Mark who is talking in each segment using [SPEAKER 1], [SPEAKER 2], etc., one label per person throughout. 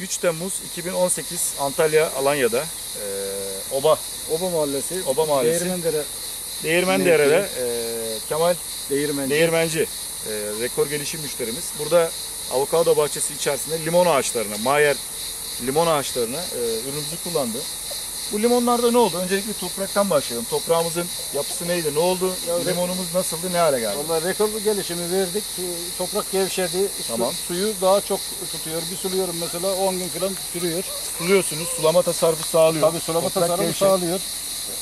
[SPEAKER 1] 3 Temmuz 2018 Antalya Alanya'da e, Oba
[SPEAKER 2] Oba Mahallesi.
[SPEAKER 1] Oba Mahallesi.
[SPEAKER 2] Değirmendere
[SPEAKER 1] Değirmendere'de e, Kemal
[SPEAKER 2] Değirmenci.
[SPEAKER 1] Değirmenci e, rekor gelişim müşterimiz. Burada avokado bahçesi içerisinde limon ağaçlarına, Mayer limon ağaçlarına e, ürünümüzü kullandı. Bu limonlarda ne oldu? Öncelikle topraktan başlayalım. Toprağımızın yapısı neydi? Ne oldu?
[SPEAKER 2] Ya,
[SPEAKER 1] Limonumuz nasıldı? Ne hale geldi?
[SPEAKER 2] Vallahi rekorlu gelişimi verdik. Ee, Toprak gevşedi. Su-
[SPEAKER 1] Tamam.
[SPEAKER 2] suyu daha çok tutuyor. Bir suluyorum mesela 10 gün falan sürüyor.
[SPEAKER 1] Suluyorsunuz. Sulama tasarrufu sağlıyor.
[SPEAKER 2] Tabii sulama
[SPEAKER 1] Toprak
[SPEAKER 2] tasarrufu
[SPEAKER 1] gevşek.
[SPEAKER 2] sağlıyor.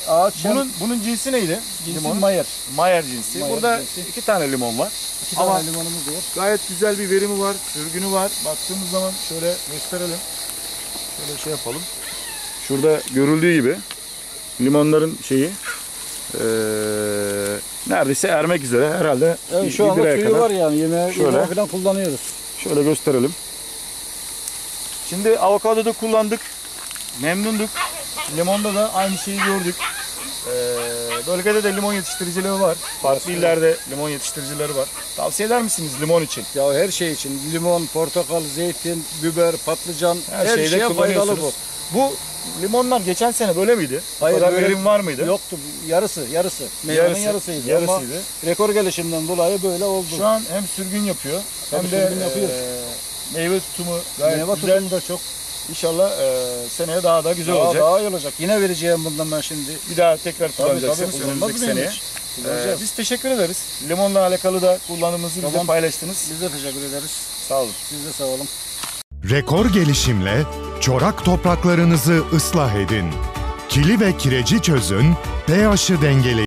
[SPEAKER 2] Ağaç
[SPEAKER 1] Bunun bunun cinsi neydi?
[SPEAKER 2] cinsi
[SPEAKER 1] Limon.
[SPEAKER 2] Mayer.
[SPEAKER 1] Mayer cinsi.
[SPEAKER 2] Mayer
[SPEAKER 1] Burada
[SPEAKER 2] cinsi.
[SPEAKER 1] iki tane limon var.
[SPEAKER 2] İki
[SPEAKER 1] Ama-
[SPEAKER 2] tane limonumuz var.
[SPEAKER 1] Gayet güzel bir verimi var, sürgünü var. Baktığımız zaman şöyle gösterelim. Şöyle şey yapalım. Şurada görüldüğü gibi limonların şeyi eee, neredeyse ermek üzere herhalde.
[SPEAKER 2] Evet,
[SPEAKER 1] bir-
[SPEAKER 2] şu anda suyu
[SPEAKER 1] kadar.
[SPEAKER 2] var yani yemeğe,
[SPEAKER 1] Şöyle.
[SPEAKER 2] yemeğe falan kullanıyoruz.
[SPEAKER 1] Şöyle gösterelim. Şimdi avokadoda kullandık. Memnunduk. Limonda da aynı şeyi gördük. Eee, bölgede de limon yetiştiricileri var. Farklı illerde limon yetiştiricileri var. Tavsiye eder misiniz limon için?
[SPEAKER 2] Ya her şey için limon, portakal, zeytin, biber, patlıcan
[SPEAKER 1] Her,
[SPEAKER 2] her,
[SPEAKER 1] şeyde
[SPEAKER 2] şeye faydalı bu.
[SPEAKER 1] Bu limonlar geçen sene böyle miydi?
[SPEAKER 2] Hayır,
[SPEAKER 1] Bu kadar
[SPEAKER 2] böyle-
[SPEAKER 1] verim var mıydı?
[SPEAKER 2] Yoktu. Yarısı, yarısı. Meyvenin
[SPEAKER 1] Yarısı,
[SPEAKER 2] yarısıydı.
[SPEAKER 1] yarısıydı.
[SPEAKER 2] Ama rekor gelişimden dolayı böyle oldu.
[SPEAKER 1] Şu an hem sürgün yapıyor
[SPEAKER 2] Tabii
[SPEAKER 1] hem de
[SPEAKER 2] sürgün yapıyor.
[SPEAKER 1] eee, meyve tutumu gayet
[SPEAKER 2] Meyve
[SPEAKER 1] güzel.
[SPEAKER 2] tutumu da çok.
[SPEAKER 1] İnşallah eee, seneye daha da güzel
[SPEAKER 2] Daha,
[SPEAKER 1] olacak.
[SPEAKER 2] daha iyi olacak. Yine vereceğim bundan ben şimdi.
[SPEAKER 1] Bir daha tekrar kullanacaksınız önümüzdeki seneye.
[SPEAKER 2] Kullanacağız.
[SPEAKER 1] biz teşekkür ederiz. Limonla alakalı da kullanımınızı bize
[SPEAKER 2] Tamam.
[SPEAKER 1] paylaştınız.
[SPEAKER 2] Biz de teşekkür ederiz.
[SPEAKER 1] Sağ olun.
[SPEAKER 2] Siz de sağ olun.
[SPEAKER 3] Rekor gelişimle çorak topraklarınızı ıslah edin. Kili ve kireci çözün, pH'ı dengeleyin.